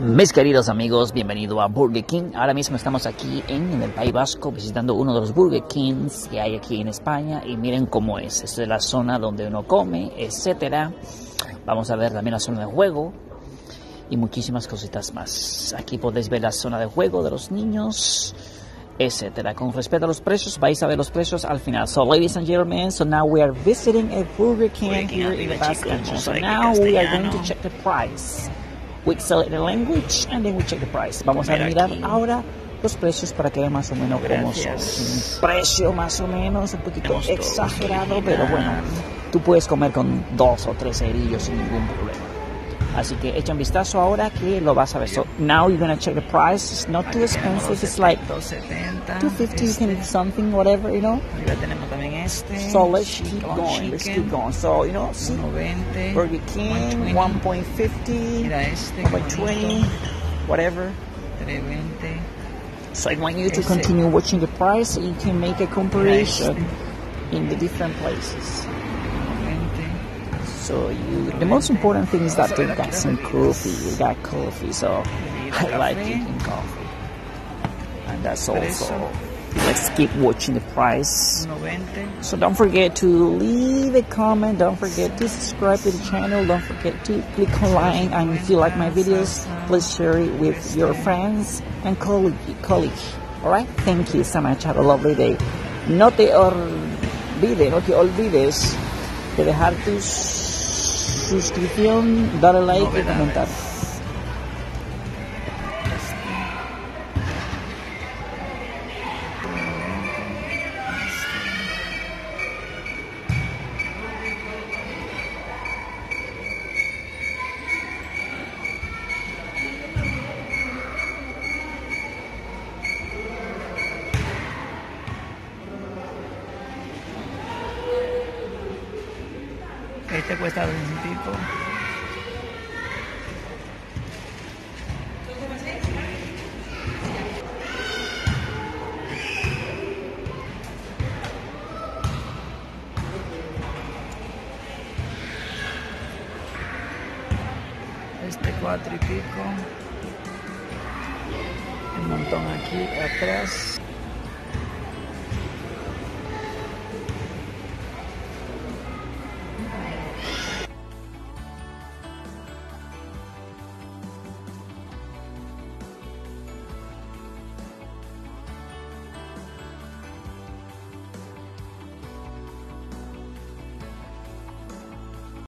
Mis queridos amigos, bienvenido a Burger King. Ahora mismo estamos aquí en, el País Vasco visitando uno de los Burger Kings que hay aquí en España y miren cómo es. Esta es la zona donde uno come, etcétera. Vamos a ver también la zona de juego y muchísimas cositas más. Aquí podéis ver la zona de juego de los niños, etcétera. Con respecto a los precios, vais a ver los precios al final. So, ladies and gentlemen, so now we are visiting a Burger King here in Basque. So now we are going to check the price. We select the language and then we check the price. Vamos a mirar ahora los precios para que vean más o menos cómo son. Un precio más o menos un poquito exagerado, pero bueno, tú puedes comer con dos o tres cerillos sin ningún problema. Así que echa un vistazo ahora que lo vas a ver. So now you're gonna check the price. It's not too expensive. It's like 250. You can eat something, whatever, you know. Tenemos también este. So let's keep going. Let's keep going. So you know, see, 1.20. Burger King 1.50, Mira este. 1.20, whatever. 320. So I want you to continue watching the price so you can make a comparison in the different places. 20. So you, the most important thing is that they got some coffee. You got coffee, so I like drinking coffee, and that's also. Let's keep watching the price. So don't forget to leave a comment. Don't forget to subscribe to the channel. Don't forget to click on like. And if you like my videos, please share it with your friends and colleague. colleague. All right. Thank you so much. Have a lovely day. No te olvides, no te olvides de dejar tu suscripción, darle like y comentar. Este cuesta 2 y pico. Este cuatro y pico. Un montón aquí atrás.